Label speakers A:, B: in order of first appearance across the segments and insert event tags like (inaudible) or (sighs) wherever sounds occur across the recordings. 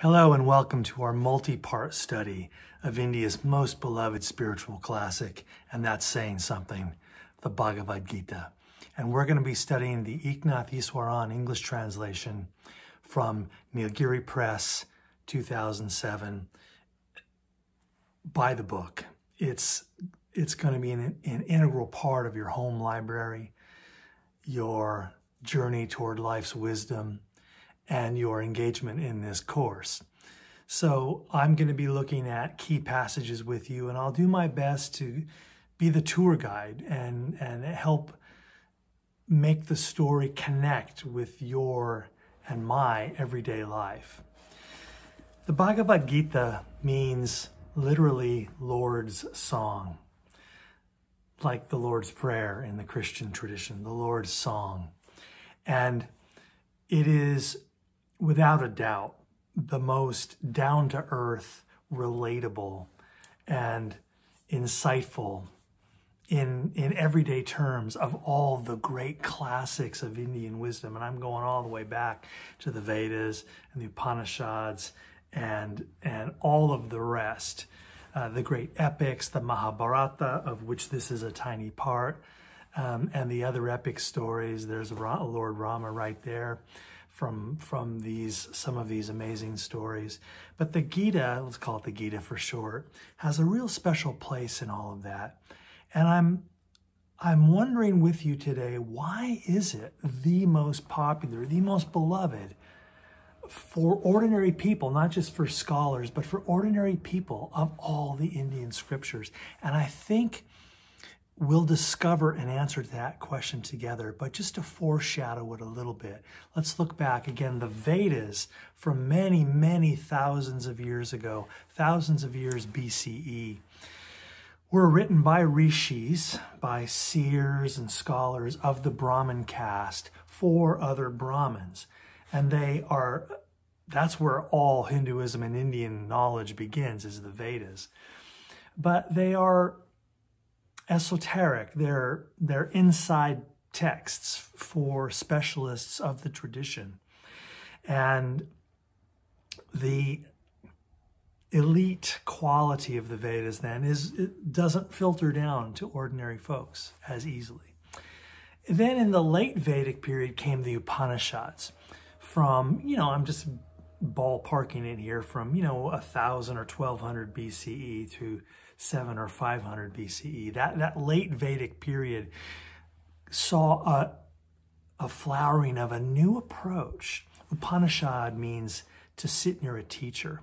A: Hello and welcome to our multi-part study of India's most beloved spiritual classic, and that's saying something, the Bhagavad Gita. And we're going to be studying the Eknath Easwaran English translation from Nilgiri Press, 2007, by the book. It's, it's going to be an, an integral part of your home library, your journey toward life's wisdom, and your engagement in this course. So I'm going to be looking at key passages with you, and I'll do my best to be the tour guide and, and help make the story connect with your and my everyday life. The Bhagavad Gita means literally Lord's Song, like the Lord's Prayer in the Christian tradition, the Lord's Song. And it is without a doubt, the most down to earth, relatable, and insightful in, in everyday terms of all the great classics of Indian wisdom. And I'm going all the way back to the Vedas and the Upanishads and, and all of the rest. Uh, the great epics, the Mahabharata, of which this is a tiny part, um, and the other epic stories. There's Lord Rama right there from from these some of these amazing stories. But the Gita, let's call it the Gita for short, has a real special place in all of that. And I'm I'm wondering with you today, why is it the most popular, the most beloved for ordinary people, not just for scholars, but for ordinary people of all the Indian scriptures? And I think we'll discover an answer to that question together. But just to foreshadow it a little bit, let's look back again. The Vedas, from many, many thousands of years ago, thousands of years BCE, were written by rishis, by seers and scholars of the Brahmin caste for other Brahmins. And they are, that's where all Hinduism and Indian knowledge begins, is the Vedas. But they are esoteric. They're, they're inside texts for specialists of the tradition. And the elite quality of the Vedas then is it doesn't filter down to ordinary folks as easily. Then in the late Vedic period came the Upanishads from, you know, I'm just ballparking it here from, you know, 1000 or 1200 BCE to 7 or 500 BCE. That, that late Vedic period saw a, a flowering of a new approach. Upanishad means to sit near a teacher.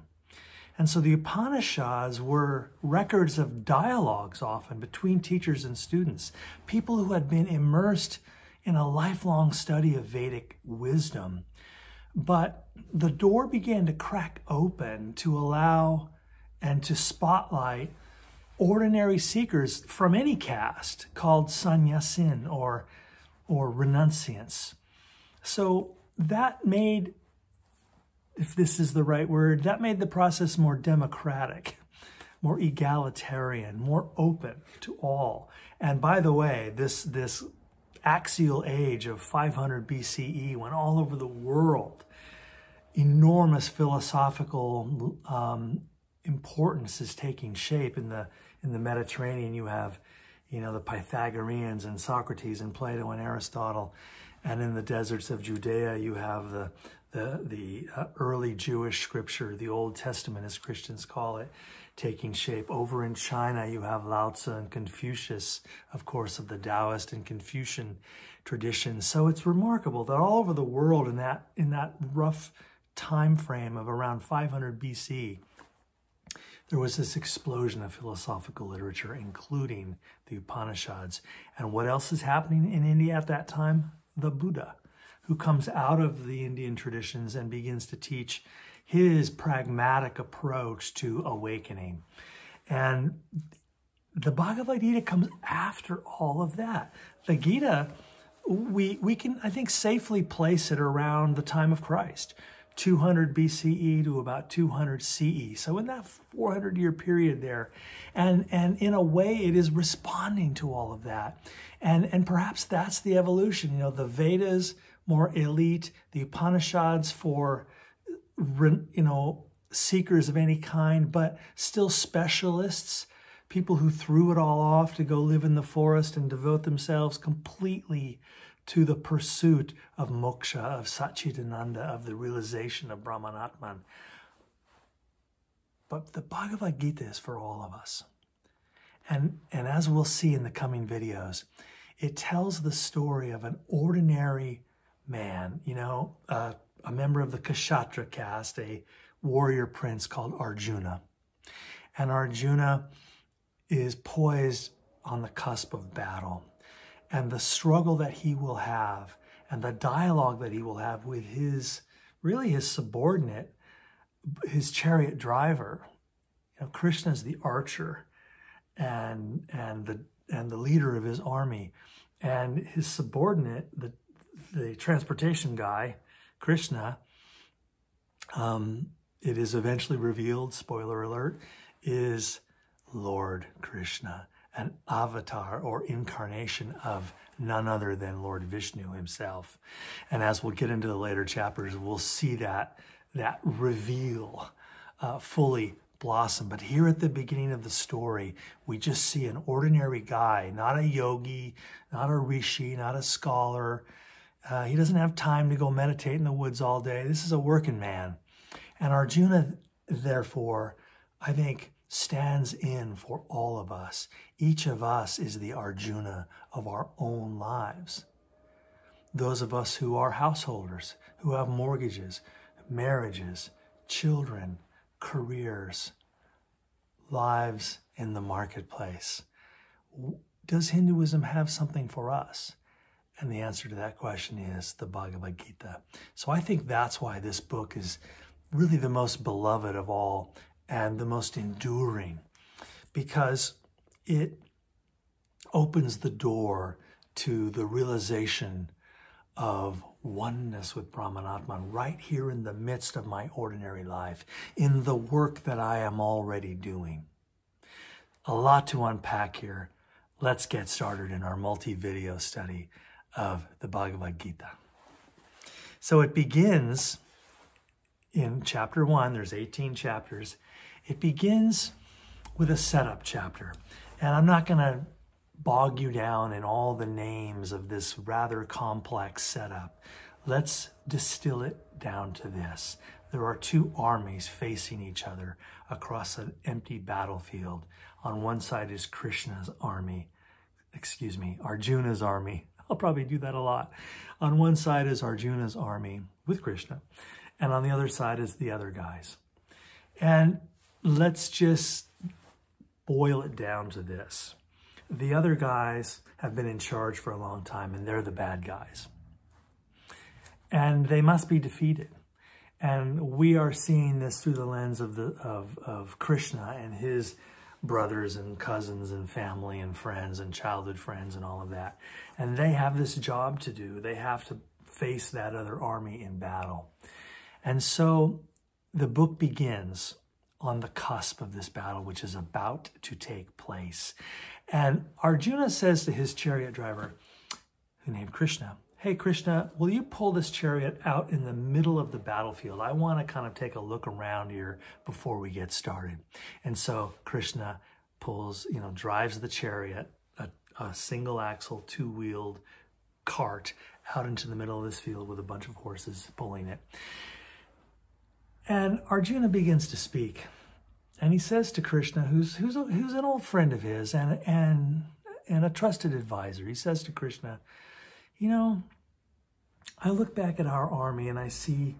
A: And so the Upanishads were records of dialogues often between teachers and students, people who had been immersed in a lifelong study of Vedic wisdom. But the door began to crack open to allow and to spotlight ordinary seekers from any caste called sannyasin or, or renunciants. So that made, if this is the right word, that made the process more democratic, more egalitarian, more open to all. And by the way, this, this axial age of 500 BCE, when all over the world, enormous philosophical um, importance is taking shape in the in the Mediterranean, you have, you know, the Pythagoreans and Socrates and Plato and Aristotle. And in the deserts of Judea, you have the, the, the uh, early Jewish scripture, the Old Testament, as Christians call it, taking shape. Over in China, you have Lao Tzu and Confucius, of course, of the Taoist and Confucian tradition. So it's remarkable that all over the world in that, in that rough time frame of around 500 BC, there was this explosion of philosophical literature, including the Upanishads. And what else is happening in India at that time? The Buddha, who comes out of the Indian traditions and begins to teach his pragmatic approach to awakening. And the Bhagavad Gita comes after all of that. The Gita, we, we can, I think, safely place it around the time of Christ. 200 BCE to about 200 CE. So in that 400 year period there, and and in a way it is responding to all of that, and and perhaps that's the evolution. You know, the Vedas more elite, the Upanishads for you know, seekers of any kind, but still specialists, people who threw it all off to go live in the forest and devote themselves completely to the pursuit of moksha, of Satchitananda, of the realization of Brahmanatman. But the Bhagavad Gita is for all of us. And, and as we'll see in the coming videos, it tells the story of an ordinary man, you know, uh, a member of the Kshatra caste, a warrior prince called Arjuna. And Arjuna is poised on the cusp of battle. And the struggle that he will have and the dialogue that he will have with his, really his subordinate, his chariot driver. You know, Krishna is the archer and, and, the, and the leader of his army. And his subordinate, the, the transportation guy, Krishna, um, it is eventually revealed, spoiler alert, is Lord Krishna, an avatar or incarnation of none other than Lord Vishnu himself. And as we'll get into the later chapters, we'll see that, that reveal uh, fully blossom. But here at the beginning of the story, we just see an ordinary guy, not a yogi, not a rishi, not a scholar. Uh, he doesn't have time to go meditate in the woods all day. This is a working man and Arjuna, therefore, I think stands in for all of us. Each of us is the Arjuna of our own lives. Those of us who are householders, who have mortgages, marriages, children, careers, lives in the marketplace. Does Hinduism have something for us? And the answer to that question is the Bhagavad Gita. So I think that's why this book is really the most beloved of all and the most enduring because it opens the door to the realization of oneness with Brahmanatman right here in the midst of my ordinary life, in the work that I am already doing. A lot to unpack here. Let's get started in our multi-video study of the Bhagavad Gita. So it begins in chapter one, there's 18 chapters. It begins with a setup chapter. And I'm not going to bog you down in all the names of this rather complex setup. Let's distill it down to this. There are two armies facing each other across an empty battlefield. On one side is Krishna's army, excuse me, Arjuna's army. (laughs) I'll probably do that a lot. On one side is Arjuna's army with Krishna and on the other side is the other guys. And let's just boil it down to this. The other guys have been in charge for a long time and they're the bad guys. And they must be defeated. And we are seeing this through the lens of, the, of, of Krishna and his brothers and cousins and family and friends and childhood friends and all of that. And they have this job to do. They have to face that other army in battle. And so the book begins on the cusp of this battle, which is about to take place. And Arjuna says to his chariot driver, who named Krishna, Hey, Krishna, will you pull this chariot out in the middle of the battlefield? I want to kind of take a look around here before we get started. And so Krishna pulls, you know, drives the chariot, a, a single axle, two wheeled cart out into the middle of this field with a bunch of horses pulling it. And Arjuna begins to speak. And he says to Krishna, who's, who's, a, who's an old friend of his and, and, and a trusted advisor, he says to Krishna, You know, I look back at our army and I see,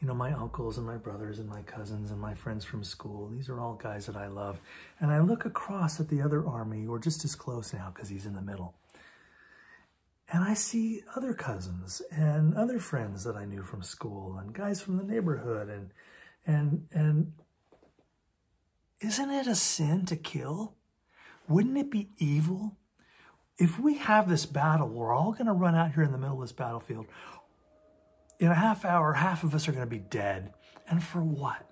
A: you know, my uncles and my brothers and my cousins and my friends from school. These are all guys that I love. And I look across at the other army, or just as close now because he's in the middle. And I see other cousins and other friends that I knew from school and guys from the neighborhood and and and isn't it a sin to kill? Wouldn't it be evil? If we have this battle, we're all going to run out here in the middle of this battlefield. In a half hour, half of us are going to be dead. And for what?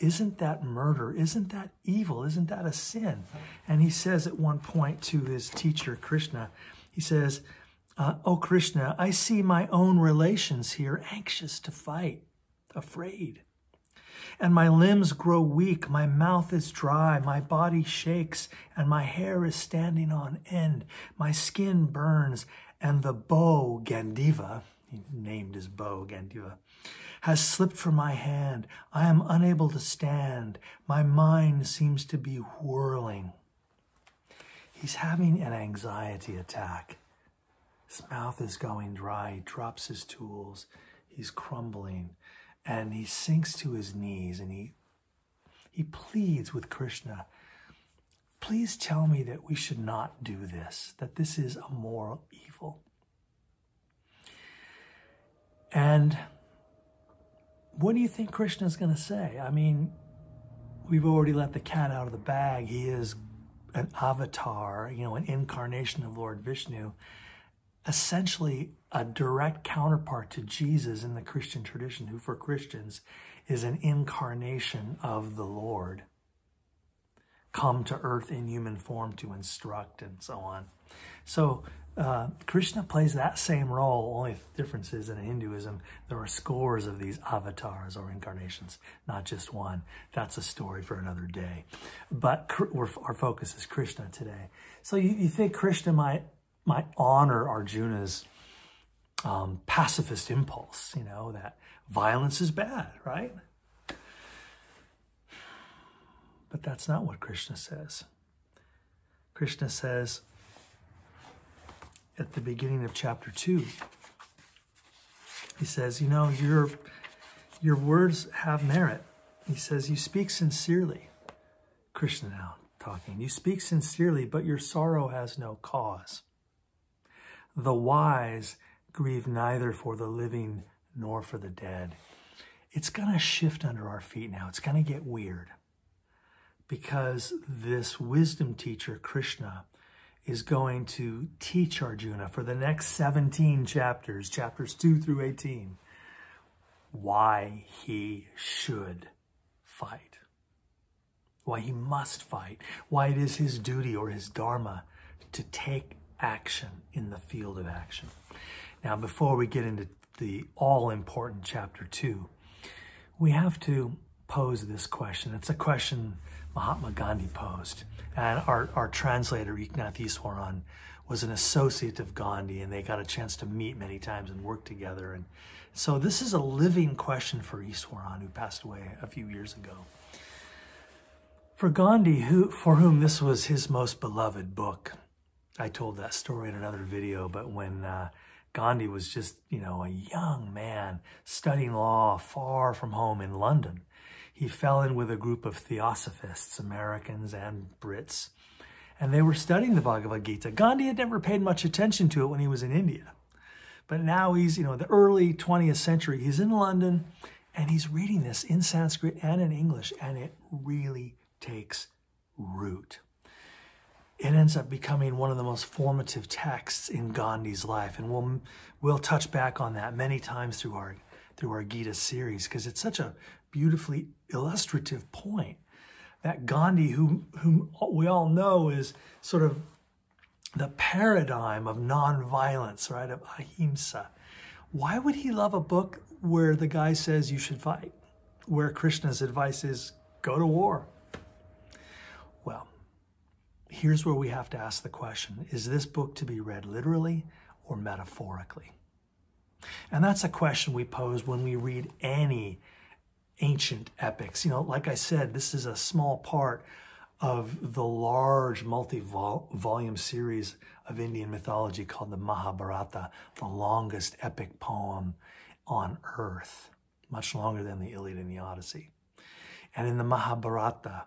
A: Isn't that murder? Isn't that evil? Isn't that a sin? And he says at one point to his teacher, Krishna, he says, uh, Oh Krishna, I see my own relations here anxious to fight. afraid. And my limbs grow weak, my mouth is dry, my body shakes, and my hair is standing on end. My skin burns, and the bow, Gandiva, he named his bow, Gandiva, has slipped from my hand. I am unable to stand. My mind seems to be whirling. He's having an anxiety attack. His mouth is going dry. He drops his tools. He's crumbling. And he sinks to his knees and he, he pleads with Krishna, please tell me that we should not do this, that this is a moral evil. And what do you think Krishna is going to say? I mean, we've already let the cat out of the bag. He is an avatar, you know, an incarnation of Lord Vishnu, essentially a direct counterpart to Jesus in the Christian tradition, who for Christians is an incarnation of the Lord, come to earth in human form to instruct and so on. So uh, Krishna plays that same role, only difference is in Hinduism, there are scores of these avatars or incarnations, not just one. That's a story for another day. But our focus is Krishna today. So you, you think Krishna might, might honor Arjuna's um, pacifist impulse, you know, that violence is bad, right? But that's not what Krishna says. Krishna says, at the beginning of chapter 2. He says, You know, your, your words have merit. He says, You speak sincerely. Krishna now talking. You speak sincerely, but your sorrow has no cause. The wise grieve neither for the living nor for the dead. It's going to shift under our feet now. It's going to get weird because this wisdom teacher, Krishna, is going to teach Arjuna for the next 17 chapters, chapters 2 through 18, why he should fight, why he must fight, why it is his duty or his dharma to take action in the field of action. Now, before we get into the all important chapter 2, we have to pose this question. It's a question Mahatma Gandhi posed. And our, our translator, Eknath Easwaran, was an associate of Gandhi, and they got a chance to meet many times and work together. And so this is a living question for Easwaran, who passed away a few years ago. For Gandhi, who, for whom this was his most beloved book, I told that story in another video, but when uh, Gandhi was just, you know, a young man studying law far from home in London, he fell in with a group of theosophists, Americans and Brits, and they were studying the Bhagavad Gita. Gandhi had never paid much attention to it when he was in India. But now he's, you know, the early 20th century, he's in London and he's reading this in Sanskrit and in English, and it really takes root. It ends up becoming one of the most formative texts in Gandhi's life, and we'll we'll touch back on that many times through our through our Gita series because it's such a beautifully illustrative point that Gandhi, whom, whom we all know is sort of the paradigm of nonviolence, right, of ahimsa. Why would he love a book where the guy says you should fight, where Krishna's advice is go to war? Well, here's where we have to ask the question is this book to be read literally or metaphorically? And that's a question we pose when we read any ancient epics. You know, like I said, this is a small part of the large multi-volume series of Indian mythology called the Mahabharata, the longest epic poem on earth, much longer than the Iliad and the Odyssey. And in the Mahabharata,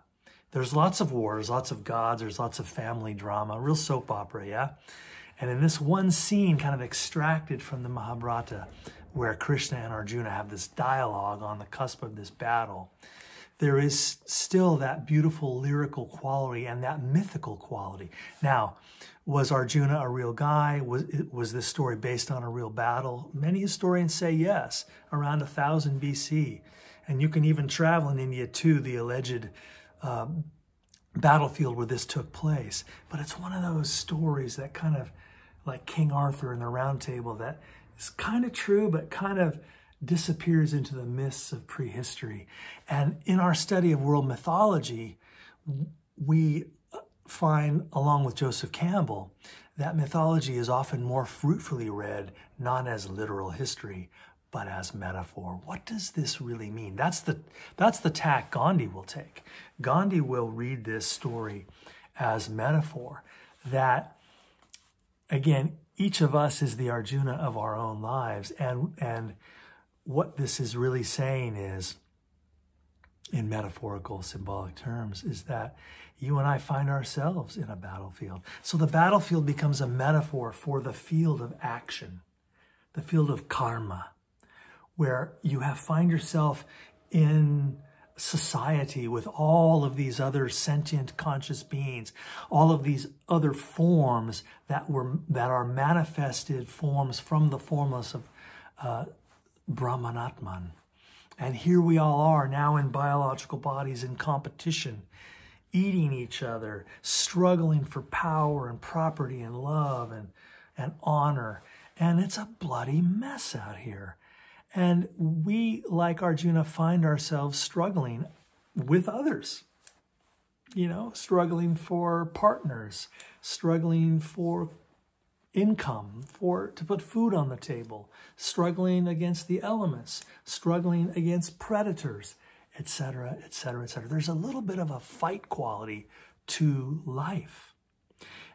A: there's lots of wars, lots of gods, there's lots of family drama, real soap opera, yeah? And in this one scene, kind of extracted from the Mahabharata, where Krishna and Arjuna have this dialogue on the cusp of this battle, there is still that beautiful lyrical quality and that mythical quality. Now, was Arjuna a real guy? Was, was this story based on a real battle? Many historians say yes, around 1000 BC. And you can even travel in India to the alleged uh, battlefield where this took place. But it's one of those stories that kind of, like King Arthur and the Round Table, that is kind of true, but kind of disappears into the mists of prehistory. And in our study of world mythology, we uh, find, along with Joseph Campbell, that mythology is often more fruitfully read not as literal history, but as metaphor. What does this really mean? That's the, that's the tack Gandhi will take. Gandhi will read this story as metaphor that, again, each of us is the Arjuna of our own lives. And, and what this is really saying is, in metaphorical, symbolic terms, is that you and I find ourselves in a battlefield. So the battlefield becomes a metaphor for the field of action, the field of karma, where you have find yourself in society with all of these other sentient conscious beings, all of these other forms that were that are manifested forms from the formless of uh, Brahmanatman. And here we all are now in biological bodies in competition, eating each other, struggling for power and property and love and, and honor. And it's a bloody mess out here. And we, like Arjuna, find ourselves struggling with others, you know, struggling for partners, struggling for income, for to put food on the table, struggling against the elements, struggling against predators, etc., etc., etc. There's a little bit of a fight quality to life.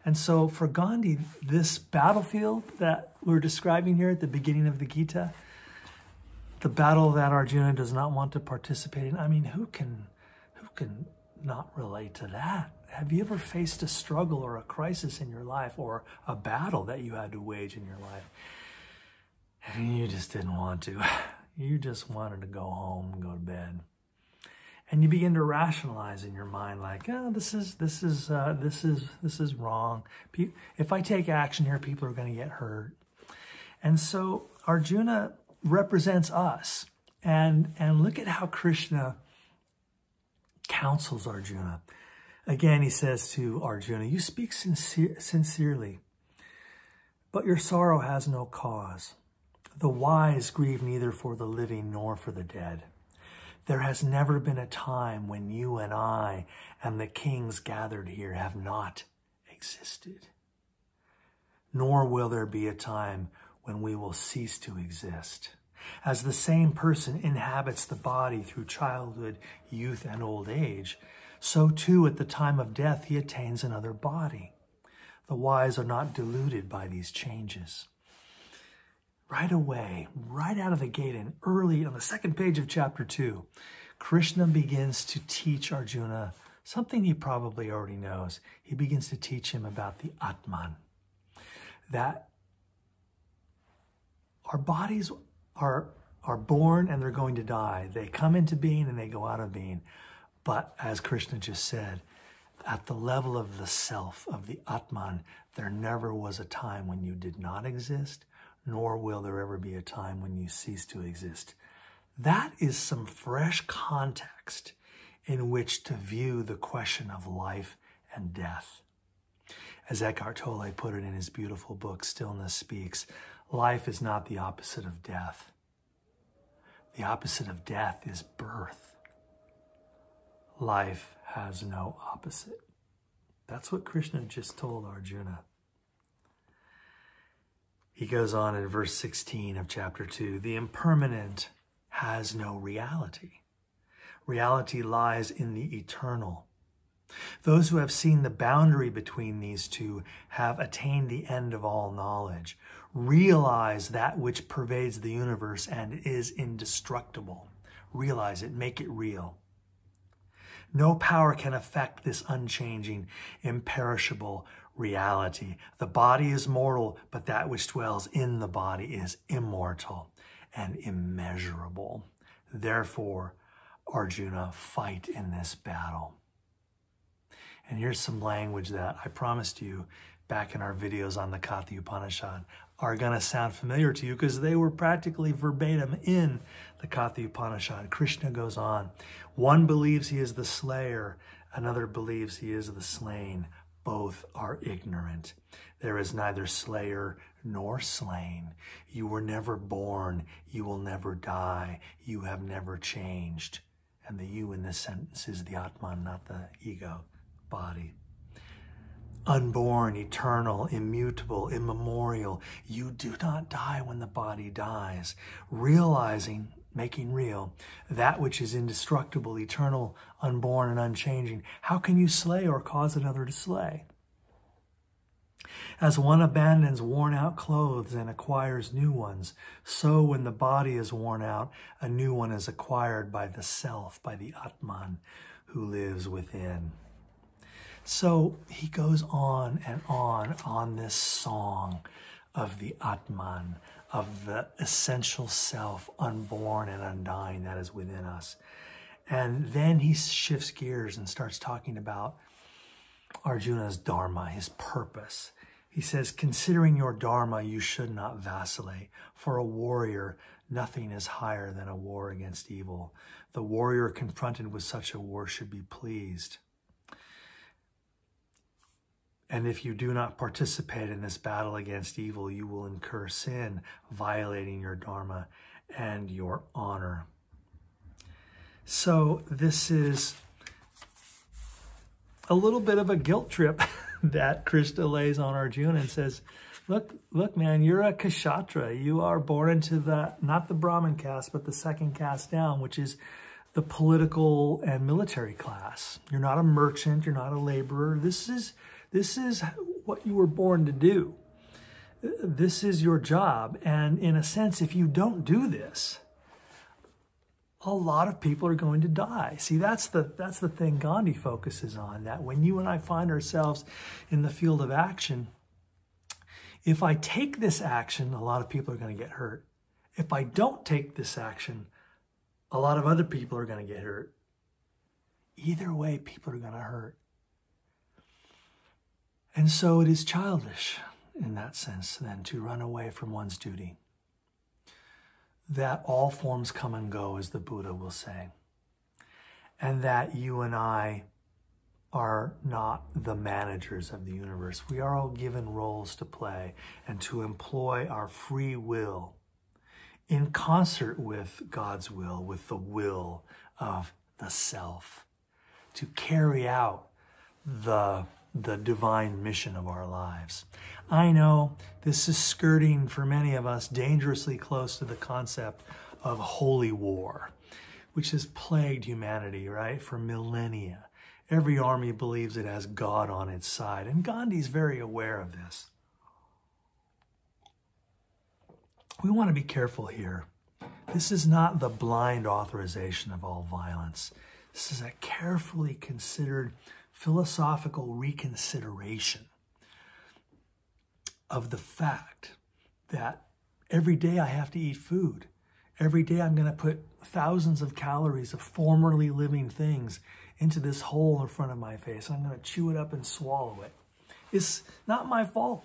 A: And so for Gandhi, this battlefield that we're describing here at the beginning of the Gita, the battle that Arjuna does not want to participate in. I mean, who can who can not relate to that? Have you ever faced a struggle or a crisis in your life or a battle that you had to wage in your life? And you just didn't want to. (sighs) You just wanted to go home and go to bed. And you begin to rationalize in your mind, like, oh, this is this is uh, this is this is wrong. If I take action here, people are going to get hurt. And so Arjuna represents us. And, and look at how Krishna counsels Arjuna. Again, he says to Arjuna, You speak sincere, sincerely, but your sorrow has no cause. The wise grieve neither for the living nor for the dead. There has never been a time when you and I and the kings gathered here have not existed. Nor will there be a time when we will cease to exist. As the same person inhabits the body through childhood, youth, and old age, so too at the time of death he attains another body. The wise are not deluded by these changes. Right away, right out of the gate, and early on the second page of chapter 2, Krishna begins to teach Arjuna something he probably already knows. He begins to teach him about the Atman, that our bodies are, are born and they're going to die. They come into being and they go out of being. But as Krishna just said, at the level of the self, of the Atman, there never was a time when you did not exist, nor will there ever be a time when you cease to exist. That is some fresh context in which to view the question of life and death. As Eckhart Tolle put it in his beautiful book, Stillness Speaks, Life is not the opposite of death. The opposite of death is birth. Life has no opposite. That's what Krishna just told Arjuna. He goes on in verse 16 of chapter 2 the impermanent has no reality. Reality lies in the eternal. Those who have seen the boundary between these two have attained the end of all knowledge. Realize that which pervades the universe and is indestructible. Realize it, make it real. No power can affect this unchanging, imperishable reality. The body is mortal, but that which dwells in the body is immortal and immeasurable. Therefore, Arjuna, fight in this battle. And here's some language that I promised you back in our videos on the Katha Upanishad are going to sound familiar to you because they were practically verbatim in the Katha Upanishad. Krishna goes on. One believes he is the slayer, another believes he is the slain. Both are ignorant. There is neither slayer nor slain. You were never born. You will never die. You have never changed. And the you in this sentence is the Atman, not the ego body. Unborn, eternal, immutable, immemorial. You do not die when the body dies. Realizing, making real, that which is indestructible, eternal, unborn, and unchanging. How can you slay or cause another to slay? As one abandons worn out clothes and acquires new ones, so when the body is worn out, a new one is acquired by the self, by the Atman who lives within. So he goes on and on on this song of the Atman, of the essential self, unborn and undying that is within us. And then he shifts gears and starts talking about Arjuna's dharma, his purpose. He says, considering your dharma, you should not vacillate. For a warrior, nothing is higher than a war against evil. The warrior confronted with such a war should be pleased. And if you do not participate in this battle against evil, you will incur sin, violating your dharma and your honor. So this is a little bit of a guilt trip (laughs) that Krishna lays on Arjuna and says, look, look, man, you're a Kshatra. You are born into the, not the Brahmin caste, but the second caste down, which is the political and military class. You're not a merchant. You're not a laborer. This is, this is what you were born to do. This is your job. And in a sense, if you don't do this, a lot of people are going to die. See, that's the that's the thing Gandhi focuses on. That when you and I find ourselves in the field of action, if I take this action, a lot of people are going to get hurt. If I don't take this action, a lot of other people are going to get hurt. Either way, people are going to hurt. And so it is childish in that sense then to run away from one's duty that all forms come and go, as the Buddha will say, and that you and I are not the managers of the universe. We are all given roles to play and to employ our free will in concert with God's will, with the will of the self, to carry out the the divine mission of our lives. I know this is skirting for many of us dangerously close to the concept of holy war, which has plagued humanity, right, for millennia. Every army believes it has God on its side, and Gandhi's very aware of this. We want to be careful here. This is not the blind authorization of all violence. This is a carefully considered philosophical reconsideration of the fact that every day I have to eat food. Every day I'm going to put thousands of calories of formerly living things into this hole in front of my face. I'm going to chew it up and swallow it. It's not my fault.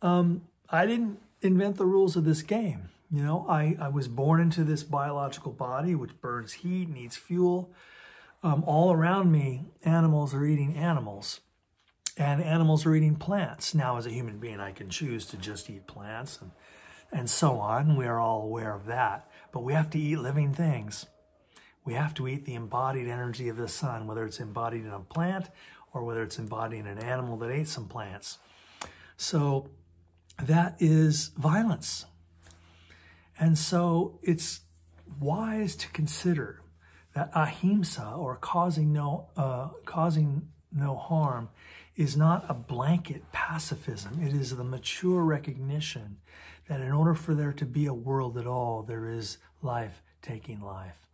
A: Um, I didn't invent the rules of this game. You know, I, I was born into this biological body which burns heat, needs fuel um, all around me, animals are eating animals and animals are eating plants. Now, as a human being, I can choose to just eat plants and, and so on. We are all aware of that. But we have to eat living things. We have to eat the embodied energy of the sun, whether it's embodied in a plant or whether it's embodied in an animal that ate some plants. So that is violence. And so it's wise to consider that ahimsa or causing no uh, causing no harm is not a blanket pacifism. It is the mature recognition that in order for there to be a world at all, there is life taking life,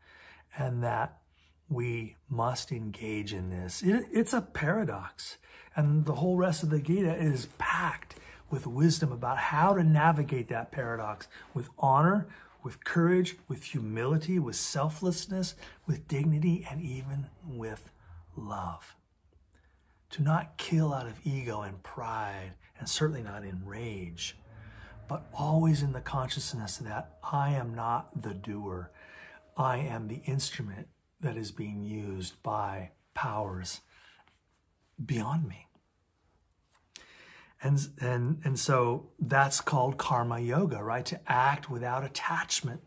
A: and that we must engage in this. It, it's a paradox, and the whole rest of the Gita is packed with wisdom about how to navigate that paradox with honor, with courage, with humility, with selflessness, with dignity, and even with love. To not kill out of ego and pride, and certainly not in rage, but always in the consciousness that I am not the doer. I am the instrument that is being used by powers beyond me. And, and, and so that's called karma yoga, right? To act without attachment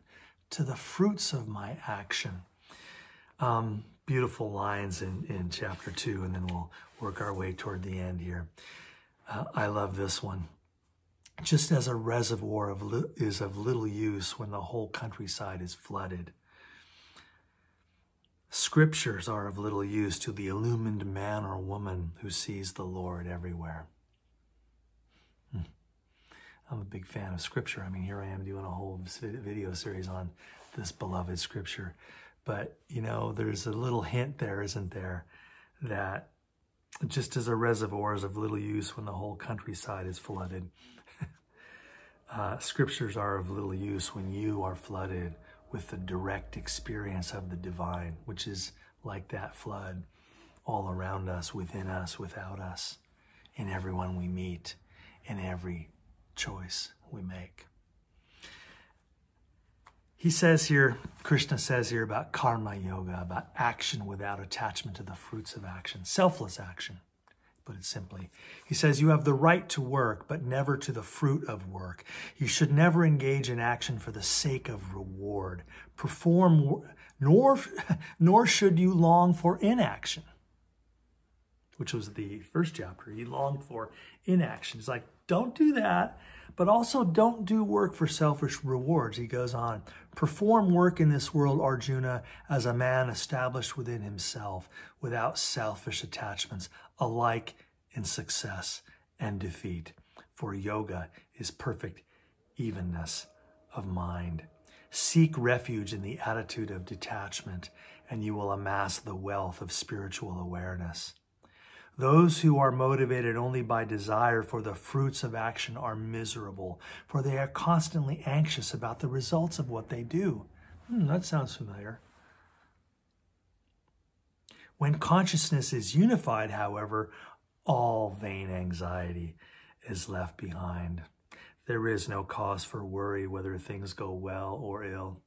A: to the fruits of my action. Um, beautiful lines in, in chapter two, and then we'll work our way toward the end here. Uh, I love this one. Just as a reservoir of li- is of little use when the whole countryside is flooded, scriptures are of little use to the illumined man or woman who sees the Lord everywhere. I'm a big fan of scripture. I mean, here I am doing a whole video series on this beloved scripture. But, you know, there's a little hint there, isn't there, that just as a reservoir is of little use when the whole countryside is flooded, (laughs) uh, scriptures are of little use when you are flooded with the direct experience of the divine, which is like that flood all around us, within us, without us, in everyone we meet, in every choice we make. He says here, Krishna says here about karma yoga, about action without attachment to the fruits of action, selfless action, put it simply. He says, You have the right to work, but never to the fruit of work. You should never engage in action for the sake of reward. Perform, nor, (laughs) nor should you long for inaction, which was the first chapter. He longed for inaction. He's like, Don't do that but also don't do work for selfish rewards. He goes on, perform work in this world, Arjuna, as a man established within himself, without selfish attachments, alike in success and defeat. For yoga is perfect evenness of mind. Seek refuge in the attitude of detachment, and you will amass the wealth of spiritual awareness. Those who are motivated only by desire for the fruits of action are miserable, for they are constantly anxious about the results of what they do. Hmm, that sounds familiar. When consciousness is unified, however, all vain anxiety is left behind. There is no cause for worry whether things go well or ill.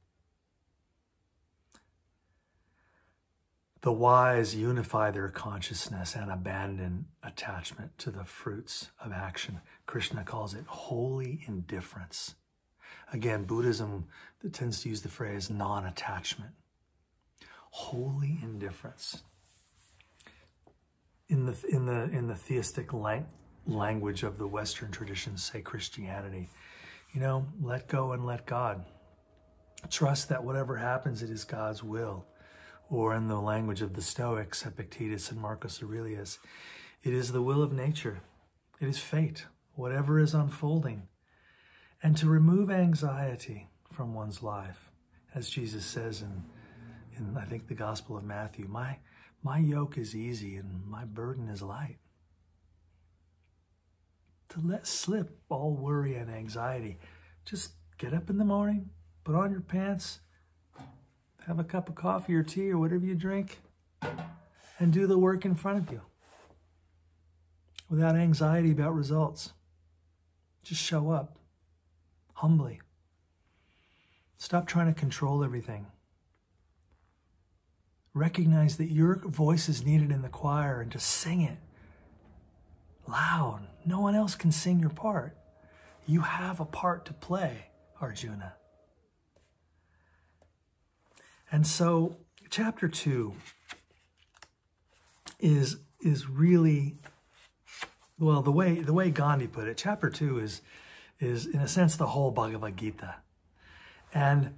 A: The wise unify their consciousness and abandon attachment to the fruits of action. Krishna calls it holy indifference. Again, Buddhism tends to use the phrase non attachment. Holy indifference. In the, in the, in the theistic lang- language of the Western traditions, say Christianity, you know, let go and let God. Trust that whatever happens, it is God's will or in the language of the Stoics, Epictetus and Marcus Aurelius, it is the will of nature. It is fate, whatever is unfolding. And to remove anxiety from one's life, as Jesus says in, in I think, the Gospel of Matthew, my, my yoke is easy and my burden is light. To let slip all worry and anxiety, just get up in the morning, put on your pants, have a cup of coffee or tea or whatever you drink, and do the work in front of you without anxiety about results. Just show up humbly. Stop trying to control everything. Recognize that your voice is needed in the choir and just sing it loud. No one else can sing your part. You have a part to play, Arjuna. And so chapter two is is really well the way the way Gandhi put it, chapter two is is in a sense the whole Bhagavad Gita. And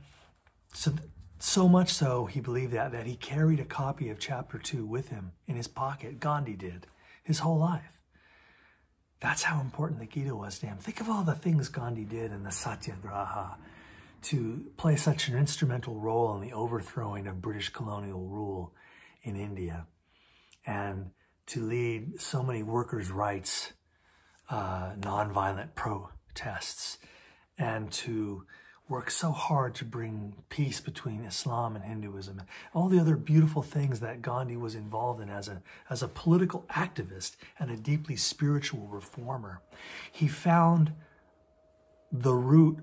A: so so much so he believed that that he carried a copy of chapter two with him in his pocket. Gandhi did his whole life. That's how important the Gita was to him. Think of all the things Gandhi did in the Satyagraha to play such an instrumental role in the overthrowing of British colonial rule in India and to lead so many workers' rights uh, nonviolent protests and to work so hard to bring peace between Islam and Hinduism and all the other beautiful things that Gandhi was involved in as a, as a political activist and a deeply spiritual reformer. He found the root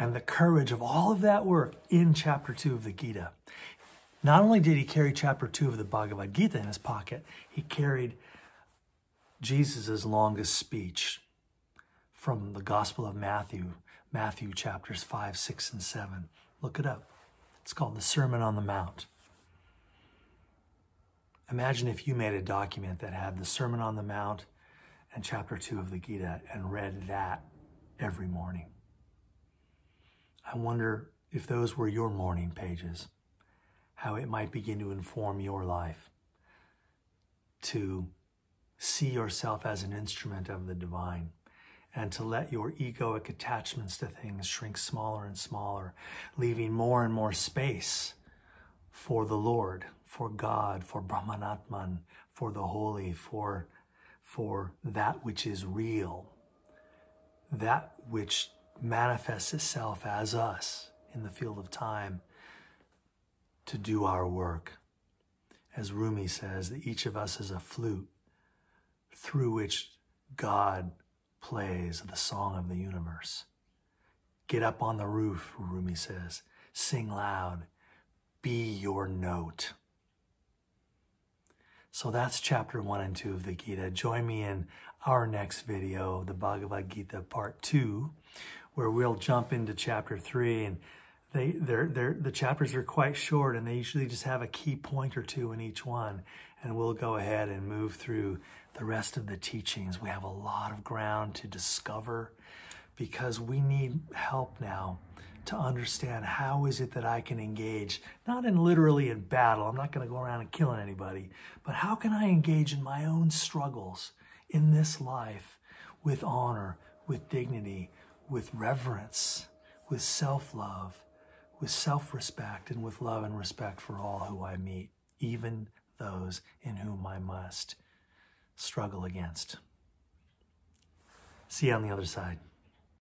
A: and the courage of all of that work in chapter 2 of the Gita. Not only did he carry chapter 2 of the Bhagavad Gita in his pocket, he carried Jesus' longest speech, from the Gospel of Matthew, Matthew chapters 5, 6, and 7. Look it up. It's called the Sermon on the Mount. Imagine if you made a document that had the Sermon on the Mount and chapter 2 of the Gita and read that every morning. I wonder if those were your morning pages, how it might begin to inform your life, to see yourself as an instrument of the divine, and to let your egoic attachments to things shrink smaller and smaller, leaving more and more space for the Lord, for God, for Brahman-Atman, for the holy, for, for that which is real, that which manifests itself as us in the field of time to do our work. As Rumi says, that each of us is a flute through which God plays the song of the universe. Get up on the roof, Rumi says. Sing loud. Be your note. So that's chapter one and two of the Gita. Join me in our next video, the Bhagavad Gita part two, where we'll jump into chapter three and they they're, they're, the chapters are quite short and they usually just have a key point or two in each one. And we'll go ahead and move through the rest of the teachings. We have a lot of ground to discover because we need help now to understand how is it that I can engage, not in literally in battle, I'm not going to go around and killing anybody, but how can I engage in my own struggles in this life with honor, with dignity, with reverence, with self love, with self respect, and with love and respect for all who I meet, even those in whom I must struggle against. See you on the other side.